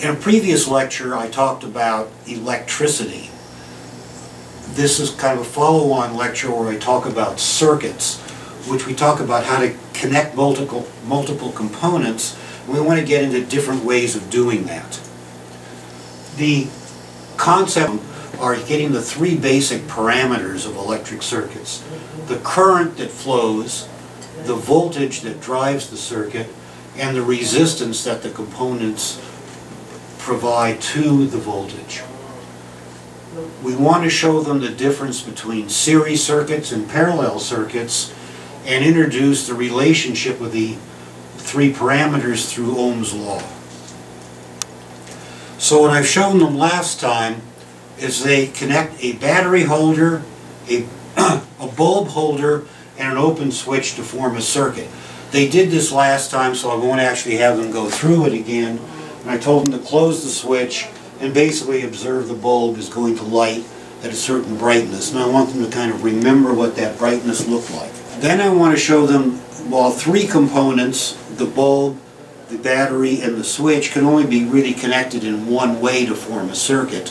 In a previous lecture, I talked about electricity. This is kind of a follow-on lecture where I talk about circuits, which we talk about how to connect multiple, multiple components. We want to get into different ways of doing that. The concept are getting the three basic parameters of electric circuits. The current that flows, the voltage that drives the circuit, and the resistance that the components provide to the voltage. We want to show them the difference between series circuits and parallel circuits and introduce the relationship of the three parameters through Ohm's law. So what I've shown them last time is they connect a battery holder, a, a bulb holder, and an open switch to form a circuit. They did this last time, so I won't actually have them go through it again. And I told them to close the switch and basically observe the bulb is going to light at a certain brightness. And I want them to kind of remember what that brightness looked like. Then I want to show them, well, three components, the bulb, the battery, and the switch can only be really connected in one way to form a circuit.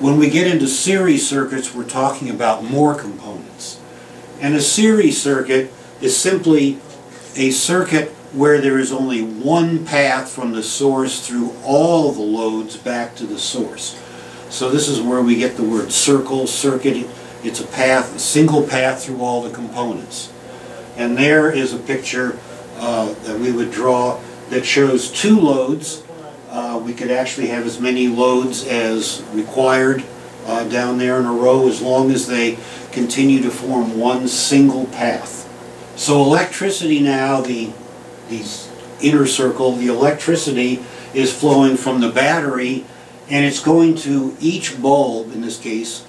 When we get into series circuits, we're talking about more components. And a series circuit is simply a circuit where there is only one path from the source through all the loads back to the source. So this is where we get the word circle, circuit. It's a path, a single path through all the components. And there is a picture uh, that we would draw that shows two loads. Uh, we could actually have as many loads as required uh, down there in a row as long as they continue to form one single path. So electricity now, the these inner circle, the electricity is flowing from the battery and it's going to each bulb, in this case,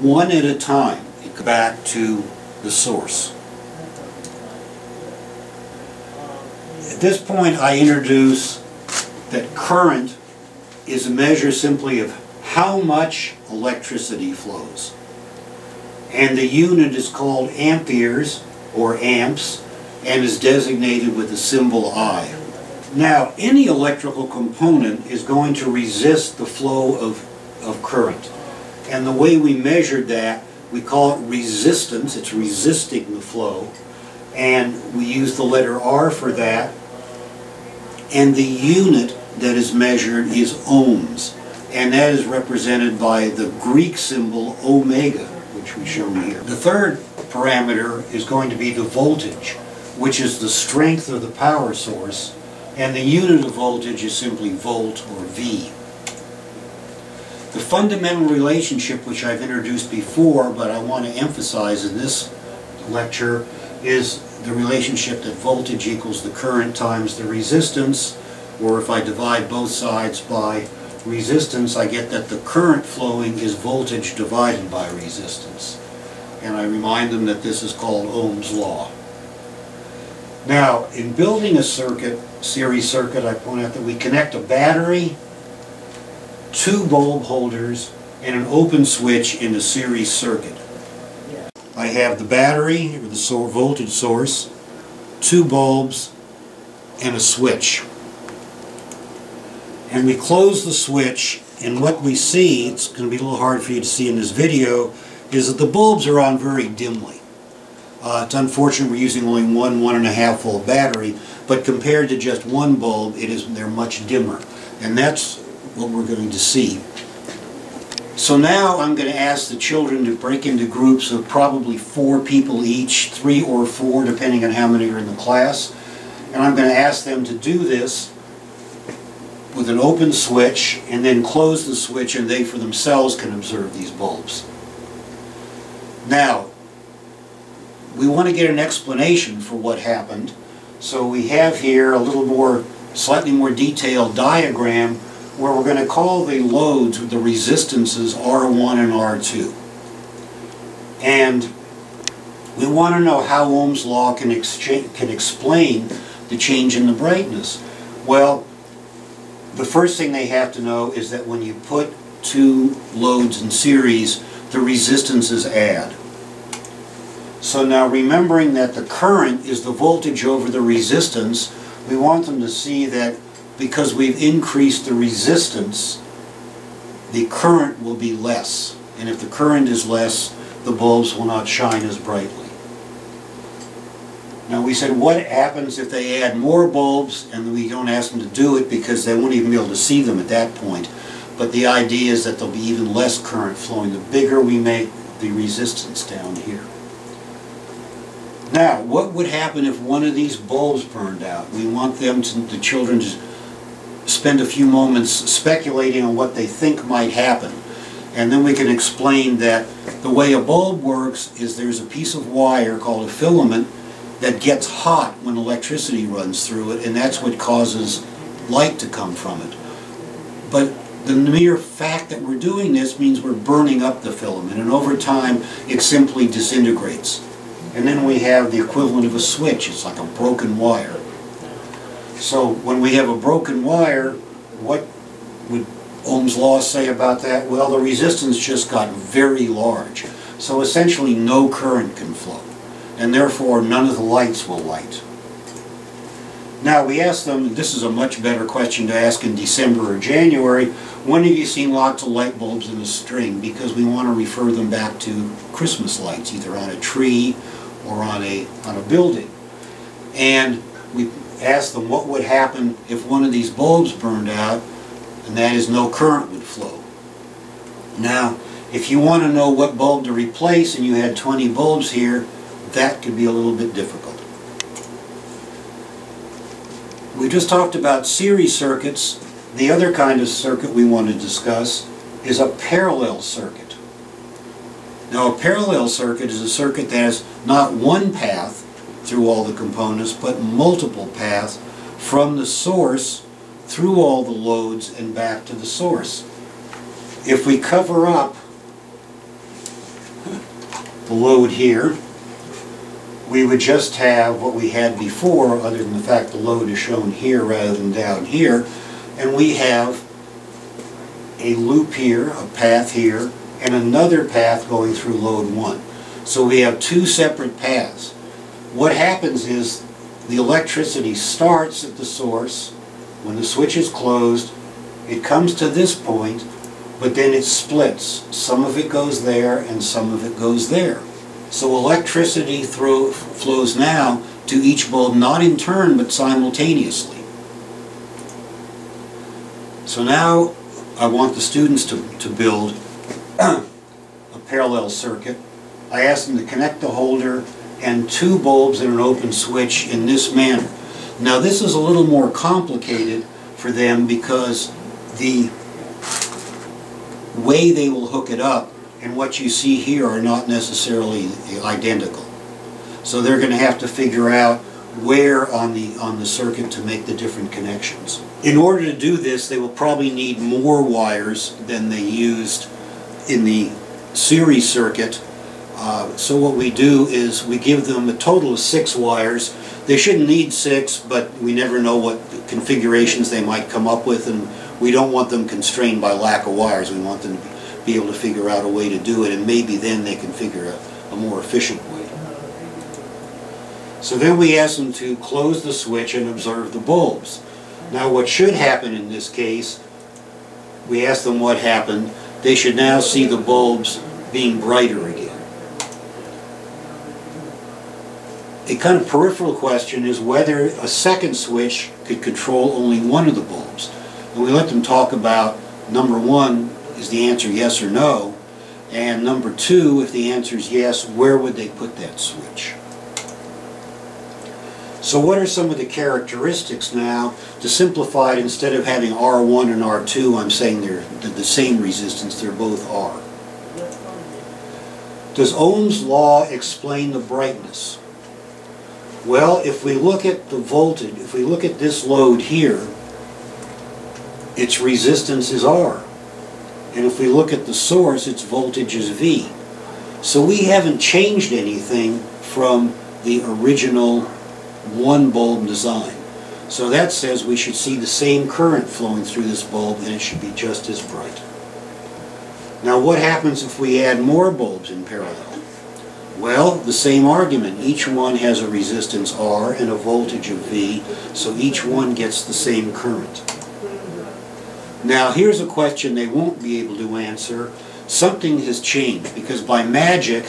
one at a time, back to the source. At this point I introduce that current is a measure simply of how much electricity flows. And the unit is called amperes or amps and is designated with the symbol I. Now, any electrical component is going to resist the flow of, of current. And the way we measured that, we call it resistance. It's resisting the flow. And we use the letter R for that. And the unit that is measured is ohms. And that is represented by the Greek symbol omega, which we show here. The third parameter is going to be the voltage which is the strength of the power source, and the unit of voltage is simply volt or V. The fundamental relationship which I've introduced before, but I want to emphasize in this lecture, is the relationship that voltage equals the current times the resistance, or if I divide both sides by resistance, I get that the current flowing is voltage divided by resistance. And I remind them that this is called Ohm's law. Now, in building a circuit, series circuit, I point out that we connect a battery, two bulb holders, and an open switch in a series circuit. I have the battery, or the voltage source, two bulbs, and a switch. And we close the switch, and what we see, it's going to be a little hard for you to see in this video, is that the bulbs are on very dimly. Uh, it's unfortunate we're using only one one and a half volt battery, but compared to just one bulb, it is they're much dimmer, and that's what we're going to see. So now I'm going to ask the children to break into groups of probably four people each, three or four, depending on how many are in the class, and I'm going to ask them to do this with an open switch and then close the switch and they for themselves can observe these bulbs. Now, we want to get an explanation for what happened. So we have here a little more, slightly more detailed diagram where we're going to call the loads, with the resistances R1 and R2. And we want to know how Ohm's law can, can explain the change in the brightness. Well, the first thing they have to know is that when you put two loads in series, the resistances add. So now remembering that the current is the voltage over the resistance, we want them to see that because we've increased the resistance, the current will be less. And if the current is less, the bulbs will not shine as brightly. Now we said what happens if they add more bulbs and we don't ask them to do it because they won't even be able to see them at that point. But the idea is that there'll be even less current flowing the bigger we make the resistance down here. Now, what would happen if one of these bulbs burned out? We want them to, the children to spend a few moments speculating on what they think might happen. And then we can explain that the way a bulb works is there's a piece of wire called a filament that gets hot when electricity runs through it, and that's what causes light to come from it. But the mere fact that we're doing this means we're burning up the filament, and over time it simply disintegrates. And then we have the equivalent of a switch, it's like a broken wire. So when we have a broken wire, what would Ohm's law say about that? Well, the resistance just got very large. So essentially no current can flow and therefore none of the lights will light. Now we asked them, this is a much better question to ask in December or January, when have you seen lots of light bulbs in a string? Because we want to refer them back to Christmas lights, either on a tree or on a, on a building. And we asked them what would happen if one of these bulbs burned out, and that is no current would flow. Now, if you want to know what bulb to replace and you had 20 bulbs here, that could be a little bit difficult. We just talked about series circuits. The other kind of circuit we want to discuss is a parallel circuit. Now a parallel circuit is a circuit that has not one path through all the components, but multiple paths from the source through all the loads and back to the source. If we cover up the load here, we would just have what we had before, other than the fact the load is shown here rather than down here, and we have a loop here, a path here, and another path going through load 1. So we have two separate paths. What happens is the electricity starts at the source. When the switch is closed, it comes to this point, but then it splits. Some of it goes there and some of it goes there. So electricity through, flows now to each bulb, not in turn, but simultaneously. So now I want the students to, to build a parallel circuit. I asked them to connect the holder and two bulbs and an open switch in this manner. Now this is a little more complicated for them because the way they will hook it up and what you see here are not necessarily identical. So they're going to have to figure out where on the on the circuit to make the different connections. In order to do this, they will probably need more wires than they used in the series circuit. Uh, so what we do is we give them a total of six wires. They shouldn't need six, but we never know what configurations they might come up with, and we don't want them constrained by lack of wires. We want them to be able to figure out a way to do it, and maybe then they can figure a, a more efficient way. So then we ask them to close the switch and observe the bulbs. Now what should happen in this case, we ask them what happened, they should now see the bulbs being brighter again. A kind of peripheral question is whether a second switch could control only one of the bulbs. And we let them talk about, number one, is the answer yes or no? And number two, if the answer is yes, where would they put that switch? So what are some of the characteristics now? To simplify it, instead of having R1 and R2, I'm saying they're the same resistance, they're both R. Does Ohm's law explain the brightness? Well, if we look at the voltage, if we look at this load here, its resistance is R. And if we look at the source, its voltage is V. So we haven't changed anything from the original one bulb design. So that says we should see the same current flowing through this bulb and it should be just as bright. Now what happens if we add more bulbs in parallel? Well, the same argument. Each one has a resistance R and a voltage of V, so each one gets the same current. Now, here's a question they won't be able to answer. Something has changed, because by magic,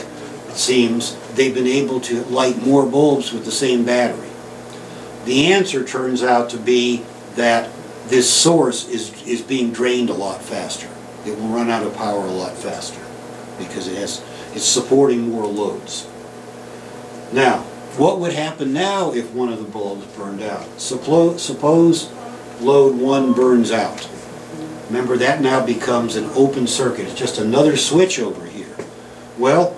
it seems, they've been able to light more bulbs with the same battery. The answer turns out to be that this source is, is being drained a lot faster. It will run out of power a lot faster because it has, it's supporting more loads. Now, what would happen now if one of the bulbs burned out? Suppose, suppose load one burns out. Remember, that now becomes an open circuit. It's just another switch over here. Well,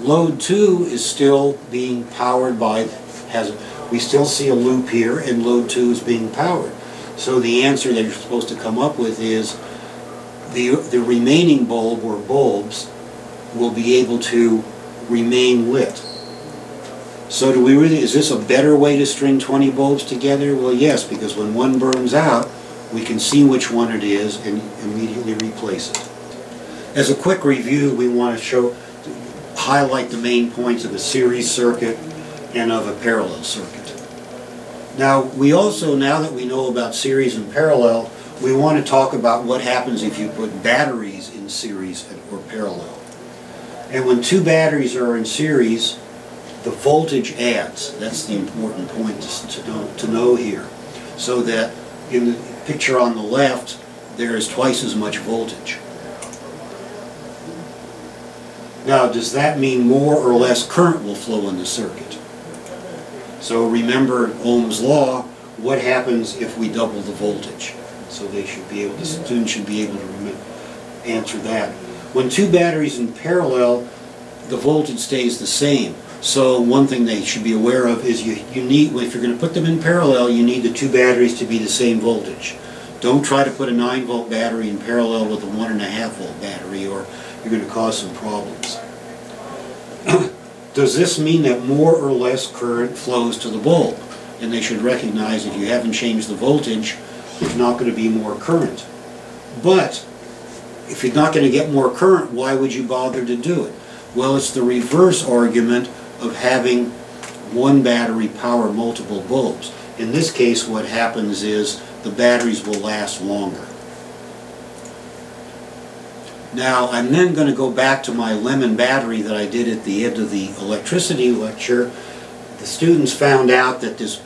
load two is still being powered by, has, we still see a loop here, and load two is being powered. So the answer that you're supposed to come up with is the, the remaining bulb or bulbs will be able to remain lit. So do we really, is this a better way to string 20 bulbs together? Well, yes, because when one burns out, we can see which one it is and immediately replace it. As a quick review, we want to show, highlight the main points of a series circuit and of a parallel circuit. Now, we also, now that we know about series and parallel, we want to talk about what happens if you put batteries in series or parallel. And when two batteries are in series, the voltage adds. That's the important point to know, to know here. So that in the picture on the left, there is twice as much voltage. Now, does that mean more or less current will flow in the circuit? So remember Ohm's law, what happens if we double the voltage? So they should be able, the student should be able to answer that. When two batteries in parallel, the voltage stays the same. So one thing they should be aware of is you, you need, if you're going to put them in parallel, you need the two batteries to be the same voltage. Don't try to put a 9 volt battery in parallel with a 1.5 volt battery or you're going to cause some problems. Does this mean that more or less current flows to the bulb? And they should recognize if you haven't changed the voltage, there's not going to be more current. But if you're not going to get more current, why would you bother to do it? Well, it's the reverse argument of having one battery power multiple bulbs. In this case, what happens is the batteries will last longer. Now, I'm then going to go back to my lemon battery that I did at the end of the electricity lecture. The students found out that this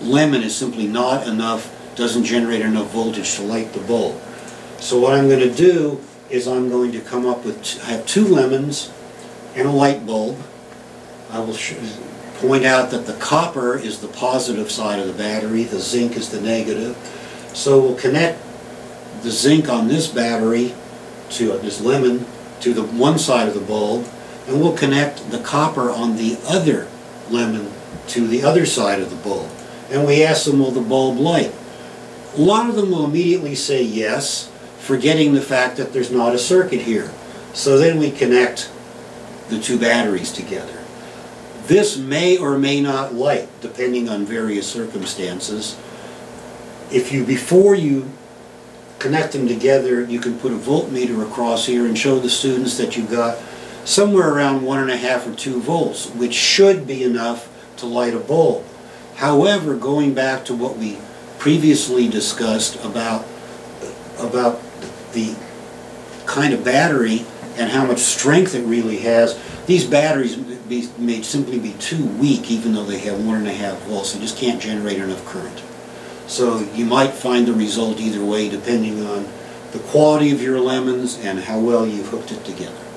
lemon is simply not enough, doesn't generate enough voltage to light the bulb. So what I'm going to do is I'm going to come up with, I have two lemons and a light bulb. I will point out that the copper is the positive side of the battery, the zinc is the negative. So we'll connect the zinc on this battery to this lemon to the one side of the bulb and we'll connect the copper on the other lemon to the other side of the bulb. And we ask them, will the bulb light? A lot of them will immediately say yes, forgetting the fact that there's not a circuit here. So then we connect the two batteries together. This may or may not light, depending on various circumstances. If you, before you connect them together, you can put a voltmeter across here and show the students that you've got somewhere around one and a half or two volts, which should be enough to light a bulb. However, going back to what we previously discussed about, about the kind of battery and how much strength it really has, these batteries be, may simply be too weak even though they have one and a half volts. They just can't generate enough current. So you might find the result either way depending on the quality of your lemons and how well you've hooked it together.